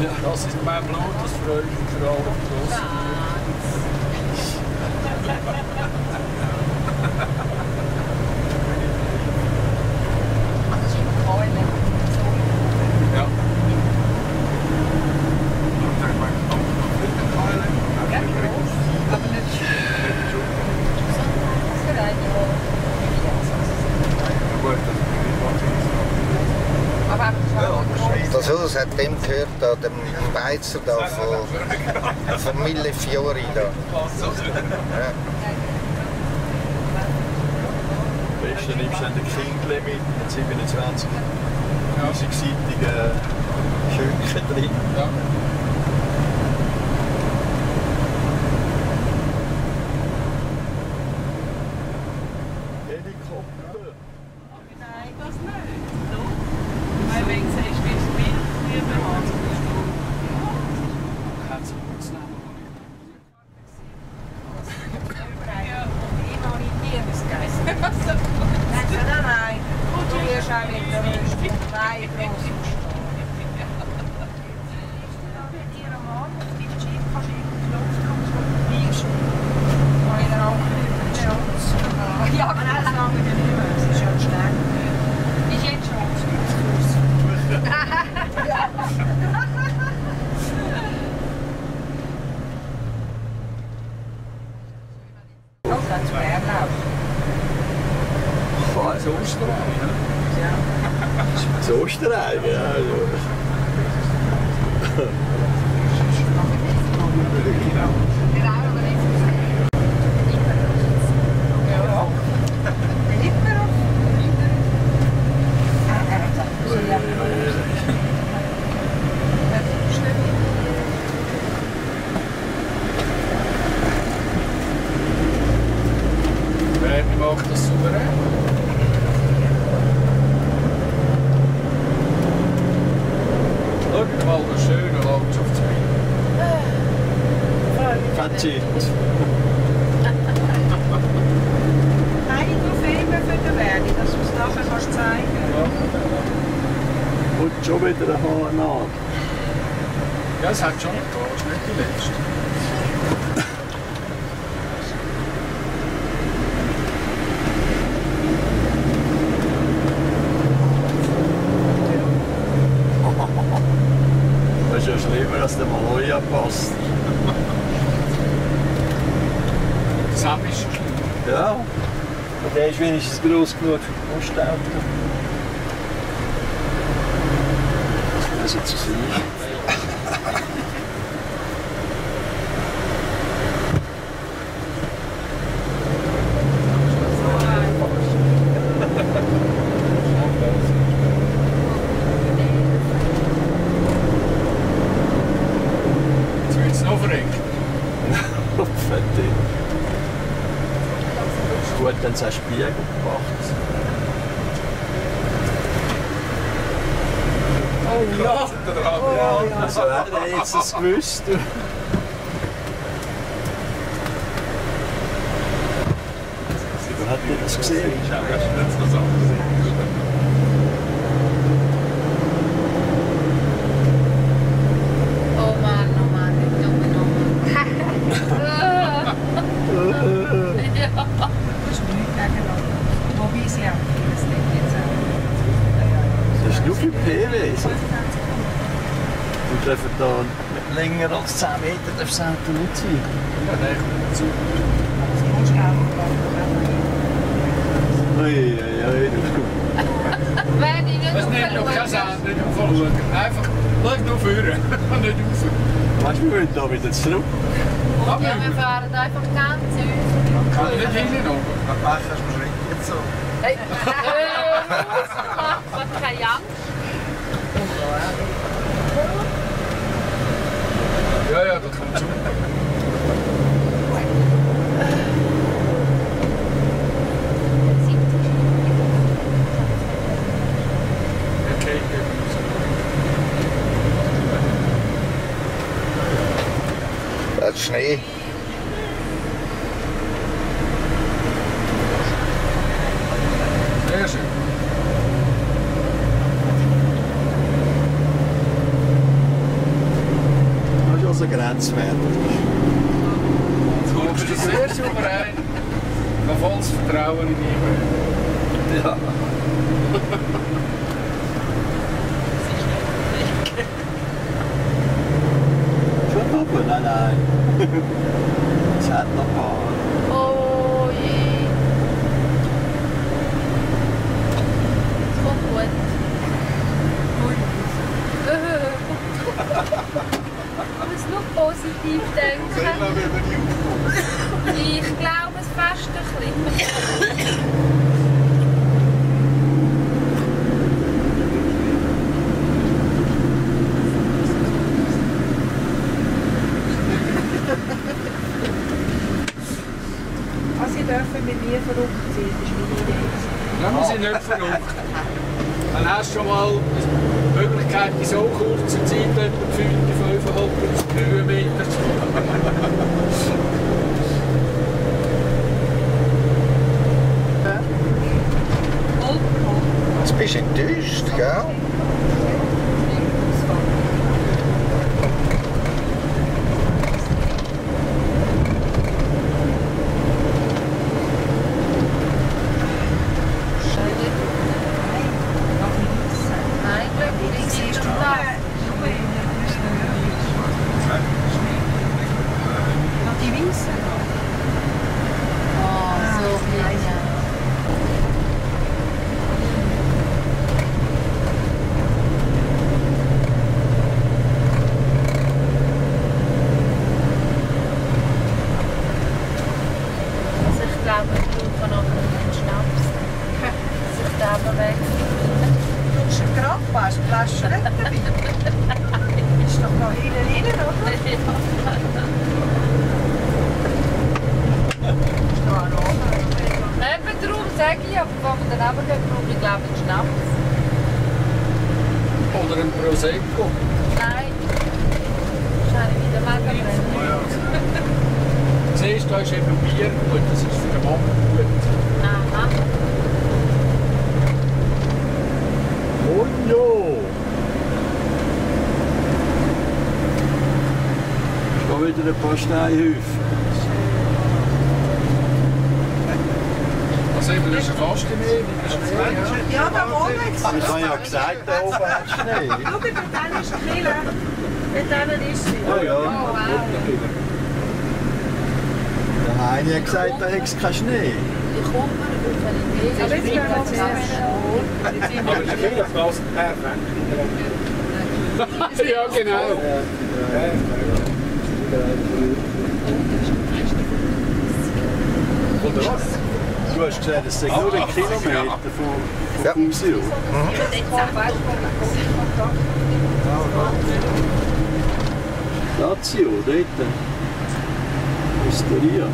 Das ist mein Blut, das für alle dem gehört, da, dem Beizer da von, von Mille Fiori da. Ja. Besten nimmst du den Kindle mit, mit 27 tausendseitigen Schönchen drin. Ja. zu Österreich. Ja. Zu ja. ja. Genau. Und schon wieder ein Haar nach. Ja, es hat schon da, ist nicht die letzte. Das ist ja schlimmer, als der Maloja passt. Sam ist Ja. Und der ist wenigstens groß genug für die Postauto. Nase zu sehen. Jetzt wird es noch verrückt. Fette. Gut, dann sind Spiegel gebracht. Oh ja! Also er hat jetzt das gewusst. du. Wer hat denn das gesehen? Oh Mann, oh Mann, ich glaube noch. ja. Das ist nichts gegeneinander. Wobei sie auch vieles nicht jetzt auch. Das ist nur für PW. So. Wir dürfen da länger als 10 Meter darf das Auto nicht sein. Ja, nein, kommt zu. Das musst du auch Ui, ui, ui, das ist gut. Wenn ich nicht Das nimmt noch kein aufschaue. Sand, nicht aufschauen. Einfach, rauf. Weißt du, wir wollen da wieder zurück. Aber Ja, einfach ganz süß. kann nicht hinten noch. Was machst du? Hast du Schritt jetzt so? Hey, macht keine Angst. 有有 Ads. Positiv denken. Ich glaube es fast ein bisschen. Dürfen mit mir verrückt sein, das ist meine Idee. Dann muss ich nicht verrückt. Dann hast du schon mal Möglichkeit, in so kurzer Zeit etwa gefühlte 5,5 Höhenmeter bist du enttäuscht, gell? Eigentlich ist es da. Noch die Weißen. Oh, so genial. Also ich glaube, wir brauchen noch einen Schnaps. Sich da bewegt. Du hast einen Grappa, hast eine Flasche nicht dabei. Ist doch noch hinten rein, oder? Ist noch ein Aroma. Eben darum sage brauche ich glaube ich einen Schnaps. Oder ein Prosecco. Nein. Wahrscheinlich wieder Magenbrennen. Siehst du, da ist eben Bier gut, das ist für den Mann gut. Aha. Monjo! Schon wieder ein paar Steinhäufen. Eben, das ist mehr. Ja, da oben Ich habe ja gesagt, da oben hat es Schnee. Schau, dort hinten ist die Kille. Hinten ist sie. Oh ja. Oh wow. Der Heini hat gesagt, da hätte es keinen Schnee. Aber jetzt gehen wir. Aber die fast perfekt. ja, genau. Oder was? Du hast gesagt, es sind nur ein Kilometer von, Ja. von Fusio. Lazio, dort. Osteria.